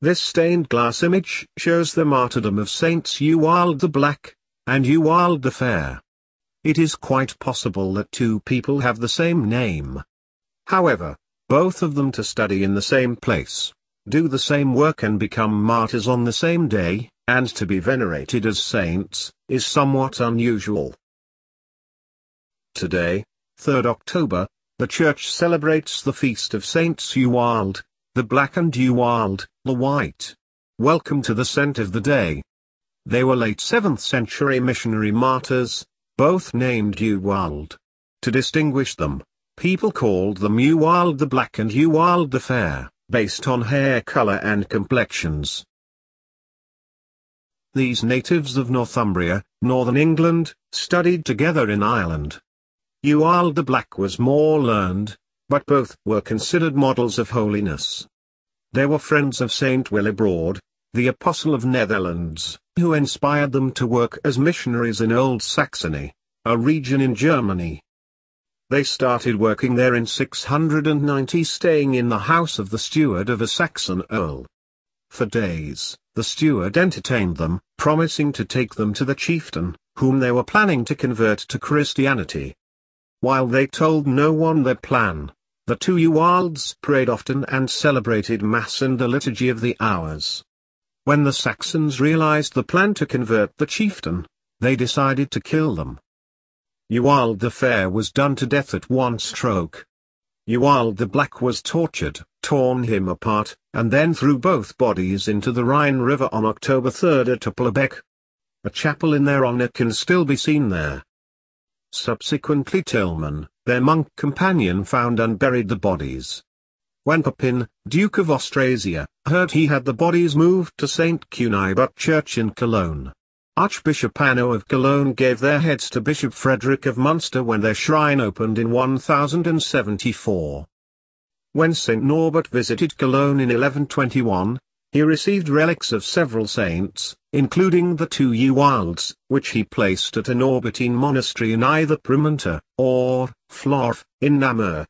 This stained glass image shows the martyrdom of Saints Ewald the Black, and Ewald the Fair. It is quite possible that two people have the same name. However, both of them to study in the same place, do the same work and become martyrs on the same day, and to be venerated as saints, is somewhat unusual. Today, 3rd October, the Church celebrates the feast of Saints Ewald, the Black and Ewald, the White. Welcome to the scent of the day. They were late 7th century missionary martyrs, both named Ewald. To distinguish them, people called them Ewald the Black and Ewald the Fair, based on hair color and complexions. These natives of Northumbria, northern England, studied together in Ireland. Ewald the Black was more learned, but both were considered models of holiness. They were friends of Saint Willibrord, the Apostle of Netherlands, who inspired them to work as missionaries in Old Saxony, a region in Germany. They started working there in 690 staying in the house of the steward of a Saxon earl. For days, the steward entertained them, promising to take them to the chieftain, whom they were planning to convert to Christianity. While they told no one their plan, the two Ewalds prayed often and celebrated Mass and the Liturgy of the Hours. When the Saxons realized the plan to convert the chieftain, they decided to kill them. Ewald the Fair was done to death at one stroke. Ewald the Black was tortured, torn him apart, and then threw both bodies into the Rhine River on October 3 at Aplerbeck. A chapel in their honor can still be seen there. Subsequently Tilman, their monk companion found and buried the bodies. When Pepin, Duke of Austrasia, heard he had the bodies moved to St. Cunibert Church in Cologne. Archbishop Anno of Cologne gave their heads to Bishop Frederick of Munster when their shrine opened in 1074. When St. Norbert visited Cologne in 1121, he received relics of several saints, including the two Ewalds, which he placed at a Norbertine monastery in either Prémontré, or, Floreffe, in Namur.